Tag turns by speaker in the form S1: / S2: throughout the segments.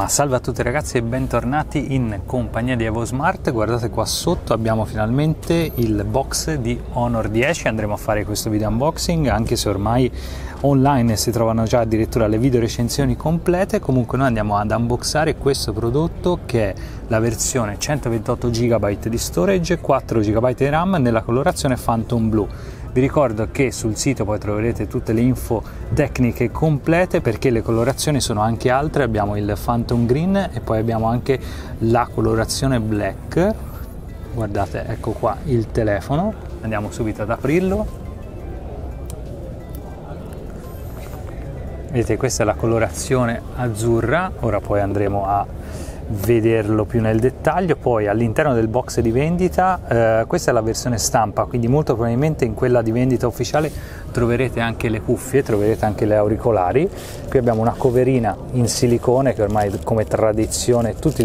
S1: Ma salve a tutti ragazzi e bentornati in compagnia di EvoSmart. Guardate qua sotto abbiamo finalmente il box di Honor 10. Andremo a fare questo video unboxing anche se ormai online si trovano già addirittura le video recensioni complete. Comunque noi andiamo ad unboxare questo prodotto che è la versione 128 GB di storage, 4 GB di RAM nella colorazione Phantom Blue vi ricordo che sul sito poi troverete tutte le info tecniche complete perché le colorazioni sono anche altre, abbiamo il Phantom Green e poi abbiamo anche la colorazione Black. Guardate, ecco qua il telefono, andiamo subito ad aprirlo. Vedete, questa è la colorazione azzurra, ora poi andremo a vederlo più nel dettaglio. Poi all'interno del box di vendita, eh, questa è la versione stampa, quindi molto probabilmente in quella di vendita ufficiale troverete anche le cuffie, troverete anche le auricolari. Qui abbiamo una coverina in silicone che ormai come tradizione tutte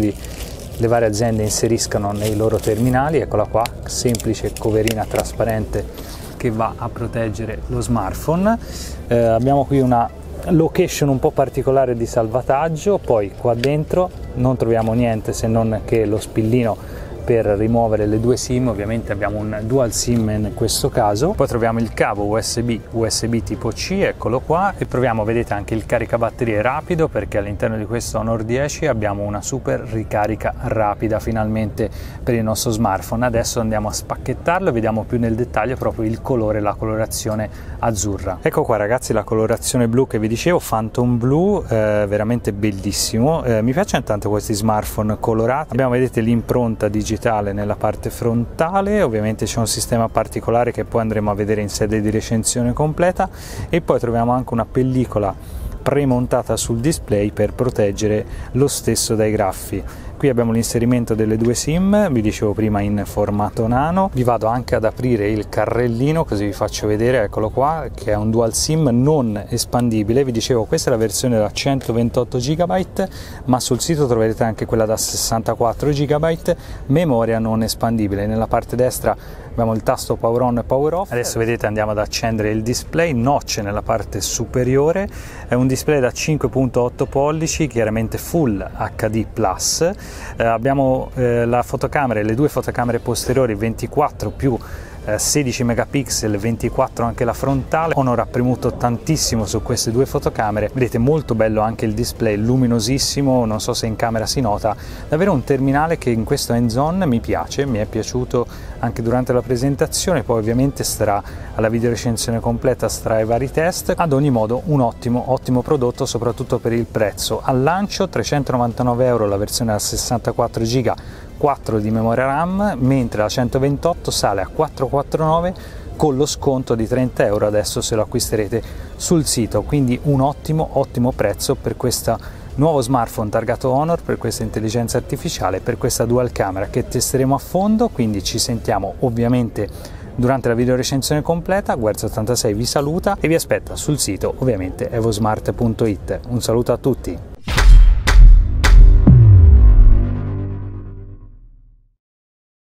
S1: le varie aziende inseriscono nei loro terminali. Eccola qua, semplice coverina trasparente che va a proteggere lo smartphone. Eh, abbiamo qui una location un po' particolare di salvataggio, poi qua dentro non troviamo niente se non che lo spillino per rimuovere le due SIM, ovviamente abbiamo un dual SIM in questo caso, poi troviamo il cavo USB, USB tipo C, eccolo qua, e proviamo, vedete anche il caricabatterie rapido perché all'interno di questo Honor 10 abbiamo una super ricarica rapida finalmente per il nostro smartphone. Adesso andiamo a spacchettarlo e vediamo più nel dettaglio proprio il colore, la colorazione azzurra. Ecco qua ragazzi la colorazione blu che vi dicevo, Phantom Blue, eh, veramente bellissimo. Eh, mi piacciono tanto questi smartphone colorati. Abbiamo, vedete, l'impronta digitale digitale nella parte frontale, ovviamente c'è un sistema particolare che poi andremo a vedere in sede di recensione completa. E poi troviamo anche una pellicola premontata sul display per proteggere lo stesso dai graffi. Qui abbiamo l'inserimento delle due SIM, vi dicevo prima in formato nano. Vi vado anche ad aprire il carrellino così vi faccio vedere, eccolo qua, che è un dual SIM non espandibile. Vi dicevo questa è la versione da 128 GB, ma sul sito troverete anche quella da 64 GB, memoria non espandibile. Nella parte destra abbiamo il tasto power on e power off. Adesso vedete andiamo ad accendere il display, notch nella parte superiore, è un display da 5.8 pollici, chiaramente full HD+, eh, abbiamo eh, la fotocamera, le due fotocamere posteriori 24 più 16 megapixel 24 anche la frontale. Honor ha premuto tantissimo su queste due fotocamere. Vedete molto bello anche il display luminosissimo non so se in camera si nota. Davvero un terminale che in questo end zone mi piace mi è piaciuto anche durante la presentazione poi ovviamente starà alla video recensione completa starà ai vari test. Ad ogni modo un ottimo ottimo prodotto soprattutto per il prezzo. Al lancio 399 euro la versione da 64 giga 4 di memoria RAM, mentre la 128 sale a 449 con lo sconto di 30 euro adesso se lo acquisterete sul sito, quindi un ottimo ottimo prezzo per questo nuovo smartphone targato Honor, per questa intelligenza artificiale, per questa dual camera che testeremo a fondo, quindi ci sentiamo ovviamente durante la video recensione completa, Guerzo86 vi saluta e vi aspetta sul sito ovviamente evosmart.it. Un saluto a tutti!